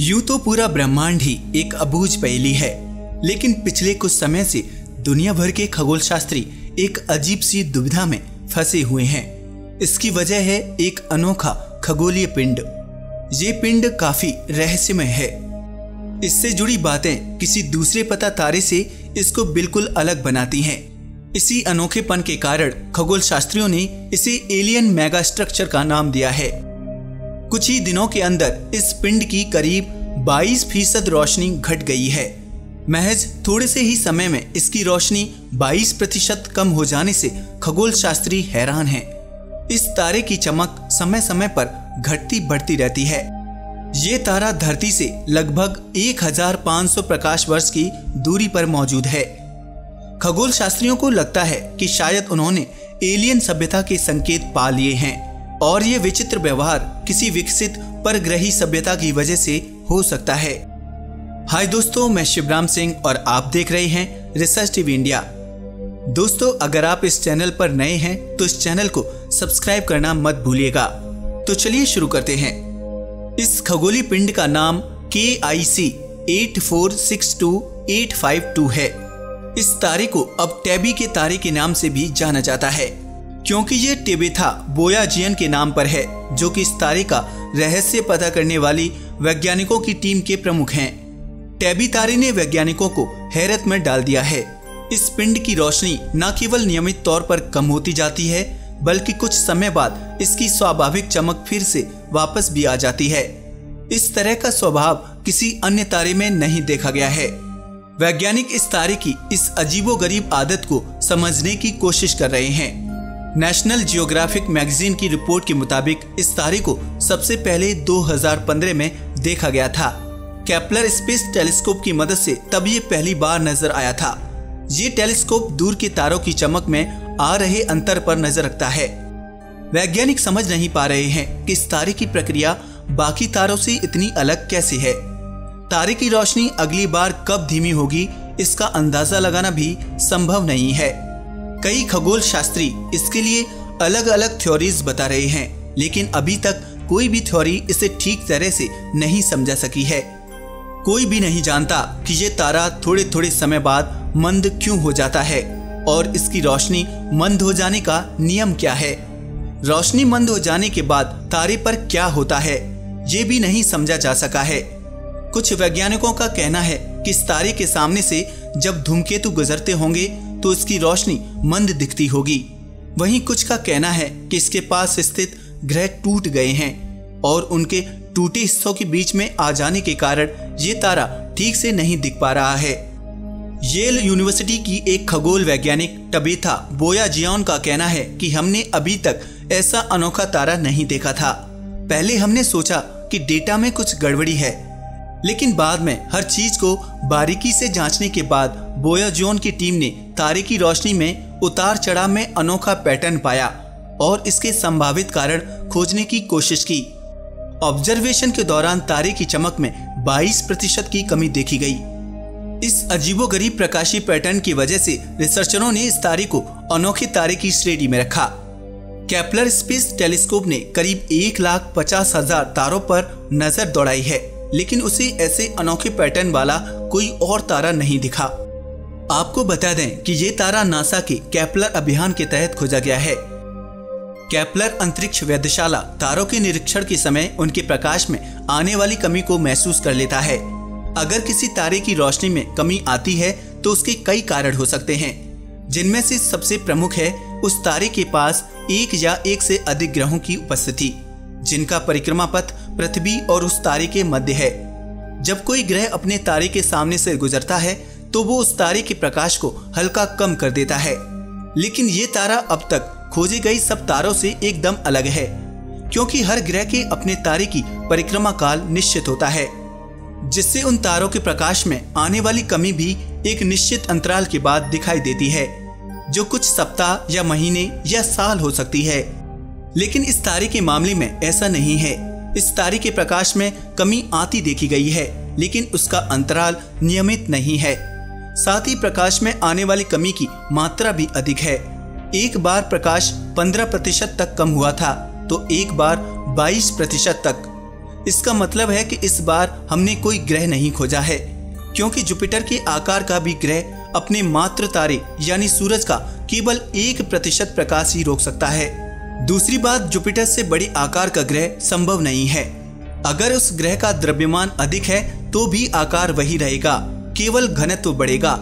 यूँ तो पूरा ब्रह्मांड ही एक अबूझ पहेली है, लेकिन पिछले कुछ समय से दुनिया भर के खगोल शास्त्री एक अजीब सी दुविधा में फंसे हुए हैं। इसकी वजह है एक अनोखा खगोलीय पिंड। ये पिंड काफ़ी रहस्यमय है। इससे जुड़ी बातें किसी दूसरे पता तारे से इसको बिल्कुल अलग बनाती हैं। इसी अनोखेपन के कारण खगोल शास्त्रियों ने इसे एलियन मेगा स्ट्रक्चर का नाम दिया है। कुछ ही दिनों के अंदर इस पिंड की करीब 22 फ़ीसद रोशनी घट गई है। महज थोड़े से ही समय में इसकी रोशनी 22 प्रतिशत कम हो जाने से खगोल शास्त्री हैरान हैं। इस तारे की चमक समय समय पर घटती बढ़ती रहती है। ये तारा धरती से लगभग 1500 प्रकाश वर्ष की दूरी पर मौजूद है। खगोल शास्त्रियों को लगता है कि शायद उन्होंने एलियन सभ्यता के संकेत पा लिए हैं। और ये विचित्र व्यवहार किसी विकसित परग्रही सभ्यता की वजह से हो सकता है। हाय दोस्तों, मैं शिवराम सिंह और आप देख रहे हैं रिसर्च टीवी इंडिया। दोस्तों, अगर आप इस चैनल पर नए हैं तो इस चैनल को सब्सक्राइब करना मत भूलिएगा। तो चलिए शुरू करते हैं। इस खगोली पिंड का नाम K I C eight four six two eight five two है। इस तारे को अब टैबी के तारे के नाम से भी जाना जाता है। क्योंकि ये टेबेथा बोयाजियन के नाम पर है, जो कि इस तारे का रहस्य पता करने वाली वैज्ञानिकों की टीम के प्रमुख हैं। टैबी तारे ने वैज्ञानिकों को हैरत में डाल दिया है। इस पिंड की रोशनी न केवल नियमित तौर पर कम होती जाती है, बल्कि कुछ समय बाद इसकी स्वाभाविक चमक फिर से वापस भी आ जाती है। इस तरह का स्वभाव किसी अन्य तारे में नहीं देखा गया है। वैज्ञानिक इस तारे की इस अजीबोगरीब आदत को समझने की कोशिश कर रहे हैं। नेशनल जियोग्राफिक मैगजीन की रिपोर्ट के मुताबिक इस तारे को सबसे पहले 2015 में देखा गया था। कैप्लर स्पेस टेलीस्कोप की मदद से तब ये पहली बार नज़र आया था। ये टेलीस्कोप दूर के तारों की चमक में आ रहे अंतर पर नज़र रखता है। वैज्ञानिक समझ नहीं पा रहे हैं कि इस तारे की प्रक्रिया बाकी तारों से इतनी अलग कैसे है। तारे की रोशनी अगली बार कब धीमी होगी, इसका अंदाज़ा लगाना भी संभव नहीं है। कई खगोल शास्त्री इसके लिए अलग अलग थ्योरीज बता रहे हैं, लेकिन अभी तक कोई भी थ्योरी इसे ठीक तरह से नहीं समझा सकी है। कोई भी नहीं जानता कि ये तारा थोड़े थोड़े समय बाद मंद क्यों हो जाता है, और इसकी रोशनी मंद हो जाने का नियम क्या है? रोशनी मंद हो जाने के बाद तारे पर क्या होता है, ये भी नहीं समझा जा सका है। कुछ वैज्ञानिकों का कहना है कि इस तारे के सामने से जब धूमकेतु गुजरते होंगे तो इसकी रोशनी मंद दिखती होगी। वहीं कुछ का कहना है कि इसके पास स्थित ग्रह टूट गए हैं और उनके टूटे हिस्सों के बीच में आ जाने के कारण ये तारा ठीक से नहीं दिख पा रहा है। येल यूनिवर्सिटी की एक खगोल वैज्ञानिक टबेथा बोया जियान का कहना है कि हमने अभी तक ऐसा अनोखा तारा नहीं देखा था। पहले हमने सोचा कि डेटा में कुछ गड़बड़ी है लेकिन बाद में हर चीज़ को बारीकी से जांचने के बाद बोया जोन की टीम ने तारे की रोशनी में उतार चढ़ाव में अनोखा पैटर्न पाया और इसके संभावित कारण खोजने की कोशिश की। ऑब्जर्वेशन के दौरान तारे की चमक में 22 प्रतिशत की कमी देखी गई। इस अजीबोगरीब प्रकाशी पैटर्न की वजह से रिसर्चरों ने इस तारे को अनोखे तारे की श्रेणी में रखा। कैप्लर स्पेस टेलीस्कोप ने करीब एक लाख पचास हज़ार तारों पर नज़र दौड़ाई है। लेकिन उसे ऐसे अनोखे पैटर्न वाला कोई और तारा नहीं दिखा। आपको बता दें कि ये तारा नासा के कैप्लर अभियान के तहत खोजा गया है। कैप्लर अंतरिक्ष वेधशाला तारों के निरीक्षण के समय उनके प्रकाश में आने वाली कमी को महसूस कर लेता है। अगर किसी तारे की रोशनी में कमी आती है तो उसके कई कारण हो सकते हैं। जिनमें से सबसे प्रमुख है, उस तारे के पास एक या एक से अधिक ग्रहों की उपस्थिति। जिनका परिक्रमा पथ पृथ्वी और उस तारे के मध्य है। जब कोई ग्रह अपने तारे के सामने से गुजरता है तो वो उस तारे के प्रकाश को हल्का कम कर देता है। लेकिन ये तारा अब तक खोजी गई सब तारों से एकदम अलग है, क्योंकि हर ग्रह के अपने तारे की परिक्रमा काल निश्चित होता है, जिससे उन तारों के प्रकाश में आने वाली कमी भी एक निश्चित अंतराल के बाद दिखाई देती है, जो कुछ सप्ताह या महीने या साल हो सकती है। लेकिन इस तारे के मामले में ऐसा नहीं है। इस तारे के प्रकाश में कमी आती देखी गई है, लेकिन उसका अंतराल नियमित नहीं है। साथ ही प्रकाश में आने वाली कमी की मात्रा भी अधिक है। एक बार प्रकाश 15 प्रतिशत तक कम हुआ था तो एक बार 22 प्रतिशत तक। इसका मतलब है कि इस बार हमने कोई ग्रह नहीं खोजा है, क्योंकि जुपिटर के आकार का भी ग्रह अपने मात्र तारे, यानी सूरज का, केवल एक प्रतिशत प्रकाश ही रोक सकता है। दूसरी बात जुपिटर से बड़ी आकार का ग्रह संभव नहीं है। अगर उस ग्रह का द्रव्यमान अधिक है तो भी आकार वही रहेगा, केवल घनत्व बढ़ेगा।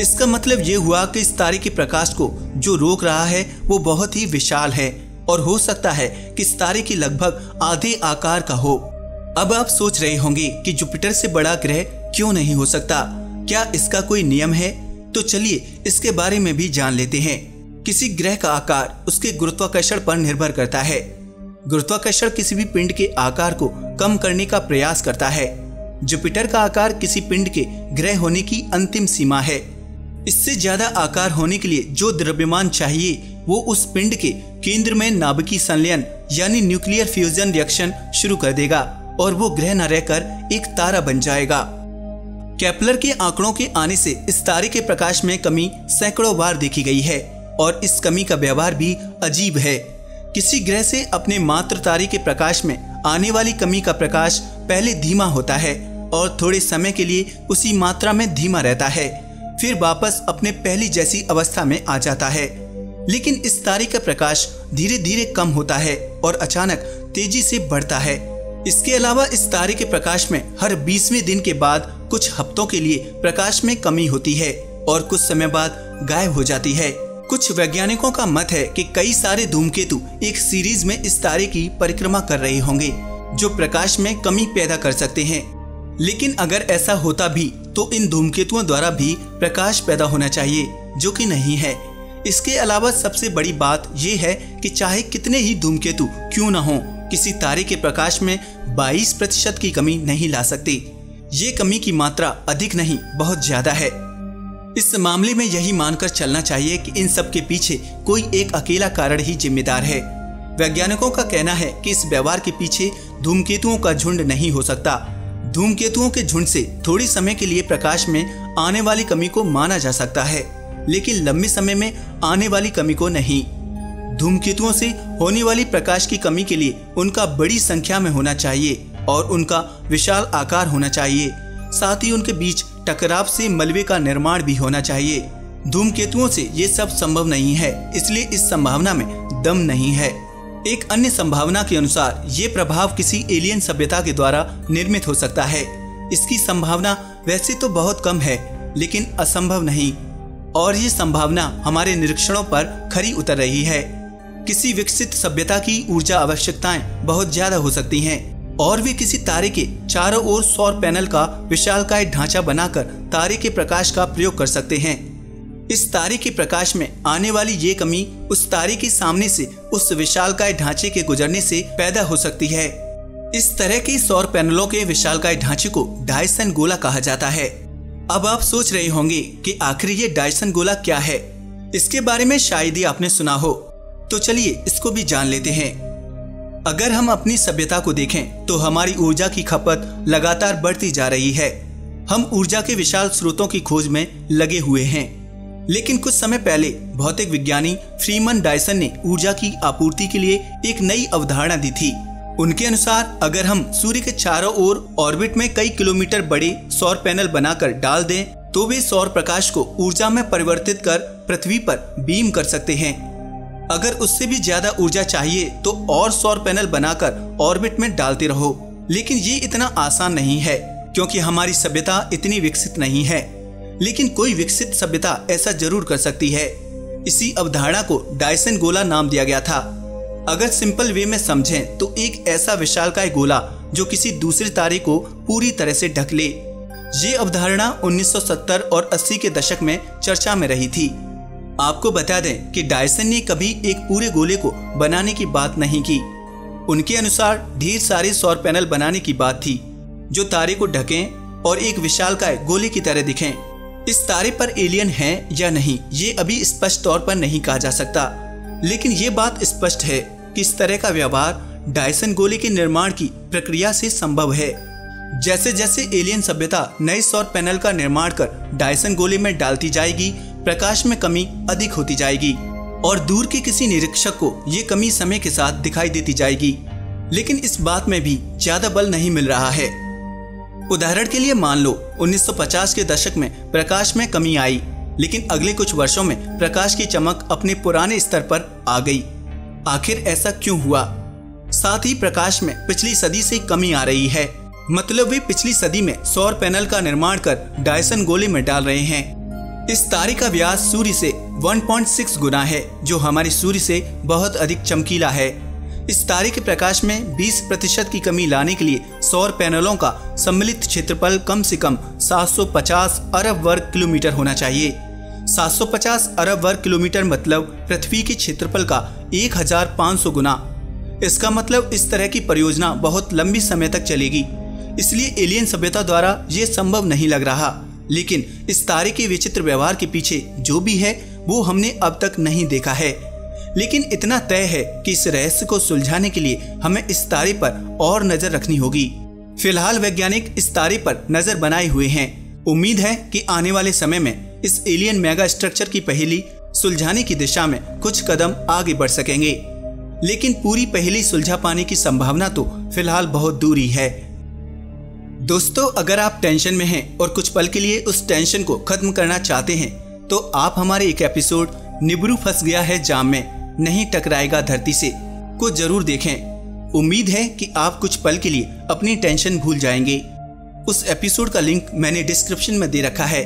इसका मतलब ये हुआ कि इस तारे के प्रकाश को जो रोक रहा है, वो बहुत ही विशाल है, और हो सकता है कि इस तारे की लगभग आधे आकार का हो। अब आप सोच रहे होंगे कि जुपिटर से बड़ा ग्रह क्यों नहीं हो सकता? क्या इसका कोई नियम है? तो चलिए इसके बारे में भी जान लेते हैं। किसी ग्रह का आकार उसके गुरुत्वाकर्षण पर निर्भर करता है। गुरुत्वाकर्षण किसी भी पिंड के आकार को कम करने का प्रयास करता है। जुपिटर का आकार किसी पिंड के ग्रह होने की अंतिम सीमा है। इससे ज़्यादा आकार होने के लिए जो द्रव्यमान चाहिए, वो उस पिंड के केंद्र में नाभिकीय संलयन, यानी न्यूक्लियर फ्यूजन रिएक्शन शुरू कर देगा और वो ग्रह न रहकर एक तारा बन जाएगा। कैपलर के आंकड़ों के आने से इस तारे के प्रकाश में कमी सैकड़ों बार देखी गई है। और इस कमी का व्यवहार भी अजीब है। किसी ग्रह से अपने मात्र तारे के प्रकाश में आने वाली कमी का प्रकाश पहले धीमा होता है और थोड़े समय के लिए उसी मात्रा में धीमा रहता है। फिर वापस अपने पहली जैसी अवस्था में आ जाता है। लेकिन इस तारे का प्रकाश धीरे धीरे कम होता है और अचानक तेज़ी से बढ़ता है। इसके अलावा इस तारे के प्रकाश में हर बीसवें दिन के बाद कुछ हफ्तों के लिए प्रकाश में कमी होती है और कुछ समय बाद गायब हो जाती है। कुछ वैज्ञानिकों का मत है कि कई सारे धूमकेतु एक सीरीज़ में इस तारे की परिक्रमा कर रहे होंगे, जो प्रकाश में कमी पैदा कर सकते हैं। लेकिन अगर ऐसा होता भी तो इन धूमकेतुओं द्वारा भी प्रकाश पैदा होना चाहिए, जो कि नहीं है। इसके अलावा सबसे बड़ी बात यह है कि चाहे कितने ही धूमकेतु क्यों न हो, किसी तारे के प्रकाश में 22 प्रतिशत की कमी नहीं ला सकते। ये कमी की मात्रा अधिक नहीं, बहुत ज़्यादा है। इस मामले में यही मानकर चलना चाहिए कि इन सब के पीछे कोई एक अकेला कारण ही जिम्मेदार है। वैज्ञानिकों का कहना है कि इस व्यवहार के पीछे धूमकेतुओं का झुंड नहीं हो सकता। धूमकेतुओं के झुंड से थोड़ी समय के लिए प्रकाश में आने वाली कमी को माना जा सकता है, लेकिन लंबे समय में आने वाली कमी को नहीं। धूमकेतुओं से होने वाली प्रकाश की कमी के लिए उनका बड़ी संख्या में होना चाहिए और उनका विशाल आकार होना चाहिए। साथ ही उनके बीच टकराव से मलबे का निर्माण भी होना चाहिए। धूमकेतुओं से ये सब संभव नहीं है, इसलिए इस संभावना में दम नहीं है। एक अन्य संभावना के अनुसार, ये प्रभाव किसी एलियन सभ्यता के द्वारा निर्मित हो सकता है। इसकी संभावना वैसे तो बहुत कम है, लेकिन असंभव नहीं। और ये संभावना हमारे निरीक्षणों पर खरी उतर रही है। किसी विकसित सभ्यता की ऊर्जा आवश्यकताएँ बहुत ज़्यादा हो सकती हैं। और वे किसी तारे के चारों ओर सौर पैनल का विशालकाय ढांचा बनाकर तारे के प्रकाश का प्रयोग कर सकते हैं। इस तारे के प्रकाश में आने वाली ये कमी उस तारे के सामने से उस विशालकाय ढांचे के गुजरने से पैदा हो सकती है। इस तरह के सौर पैनलों के विशालकाय ढांचे को डायसन गोला कहा जाता है। अब आप सोच रहे होंगे कि आखिर ये डायसन गोला क्या है? इसके बारे में शायद ही आपने सुना हो। तो चलिए इसको भी जान लेते हैं। अगर हम अपनी सभ्यता को देखें तो हमारी ऊर्जा की खपत लगातार बढ़ती जा रही है। हम ऊर्जा के विशाल स्रोतों की खोज में लगे हुए हैं। लेकिन कुछ समय पहले, भौतिक विज्ञानी फ्रीमन डायसन ने ऊर्जा की आपूर्ति के लिए एक नई अवधारणा दी थी। उनके अनुसार, अगर हम सूर्य के चारों ओर ऑर्बिट में कई किलोमीटर बड़े सौर पैनल बनाकर डाल दें तो वे सौर प्रकाश को ऊर्जा में परिवर्तित कर पृथ्वी पर बीम कर सकते हैं। अगर उससे भी ज़्यादा ऊर्जा चाहिए तो और सौर पैनल बनाकर ऑर्बिट में डालते रहो। लेकिन ये इतना आसान नहीं है, क्योंकि हमारी सभ्यता इतनी विकसित नहीं है। लेकिन कोई विकसित सभ्यता ऐसा ज़रूर कर सकती है। इसी अवधारणा को डायसन गोला नाम दिया गया था। अगर सिंपल वे में समझें तो एक ऐसा विशालकाय गोला, जो किसी दूसरे तारे को पूरी तरह से ढक ले। ये अवधारणा 1970 और 80 के दशक में चर्चा में रही थी। आपको बता दें कि डायसन ने कभी एक पूरे गोले को बनाने की बात नहीं की। उनके अनुसार ढेर सारे सौर पैनल बनाने की बात थी, जो तारे को ढकें और एक विशाल विशालकाय गोले की तरह दिखें। इस तारे पर एलियन है या नहीं, ये अभी स्पष्ट तौर पर नहीं कहा जा सकता। लेकिन ये बात स्पष्ट है कि इस तरह का व्यवहार डायसन गोले के निर्माण की प्रक्रिया से संभव है। जैसे जैसे एलियन सभ्यता नए सौर पैनल का निर्माण कर डायसन गोले में डालती जाएगी प्रकाश में कमी अधिक होती जाएगी और दूर के किसी निरीक्षक को ये कमी समय के साथ दिखाई देती जाएगी। लेकिन इस बात में भी ज़्यादा बल नहीं मिल रहा है। उदाहरण के लिए मान लो 1950 के दशक में प्रकाश में कमी आई, लेकिन अगले कुछ वर्षों में प्रकाश की चमक अपने पुराने स्तर पर आ गई। आखिर ऐसा क्यों हुआ? साथ ही प्रकाश में पिछली सदी से कमी आ रही है। मतलब वे पिछली सदी में सौर पैनल का निर्माण कर डायसन गोले में डाल रहे हैं। इस तारे का व्यास सूर्य से 1.6 गुना है, जो हमारे सूर्य से बहुत अधिक चमकीला है। इस तारे के प्रकाश में 20 प्रतिशत की कमी लाने के लिए सौर पैनलों का सम्मिलित क्षेत्रफल कम से कम 750 अरब वर्ग किलोमीटर होना चाहिए। 750 अरब वर्ग किलोमीटर मतलब पृथ्वी के क्षेत्रफल का 1500 गुना। इसका मतलब इस तरह की परियोजना बहुत लंबी समय तक चलेगी, इसलिए एलियन सभ्यता द्वारा ये संभव नहीं लग रहा। लेकिन इस तारे के विचित्र व्यवहार के पीछे जो भी है, वो हमने अब तक नहीं देखा है। लेकिन इतना तय है कि इस रहस्य को सुलझाने के लिए हमें इस तारे पर और नज़र रखनी होगी। फ़िलहाल वैज्ञानिक इस तारे पर नज़र बनाए हुए हैं। उम्मीद है कि आने वाले समय में इस एलियन मेगा स्ट्रक्चर की पहेली सुलझाने की दिशा में कुछ कदम आगे बढ़ सकेंगे। लेकिन पूरी पहेली सुलझा पाने की संभावना तो फ़िलहाल बहुत दूरी है। दोस्तों, अगर आप टेंशन में हैं और कुछ पल के लिए उस टेंशन को खत्म करना चाहते हैं तो आप हमारे एक एपिसोड निबरू फंस गया है जाम में, नहीं टकराएगा धरती से, को ज़रूर देखें। उम्मीद है कि आप कुछ पल के लिए अपनी टेंशन भूल जाएँगे। उस एपिसोड का लिंक मैंने डिस्क्रिप्शन में दे रखा है।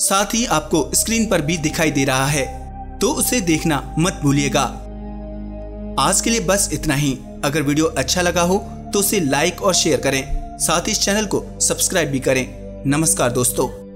साथ ही आपको स्क्रीन पर भी दिखाई दे रहा है तो उसे देखना मत भूलिएगा। आज के लिए बस इतना ही। अगर वीडियो अच्छा लगा हो तो उसे लाइक और शेयर करें। साथ ही इस चैनल को सब्सक्राइब भी करें। नमस्कार दोस्तों।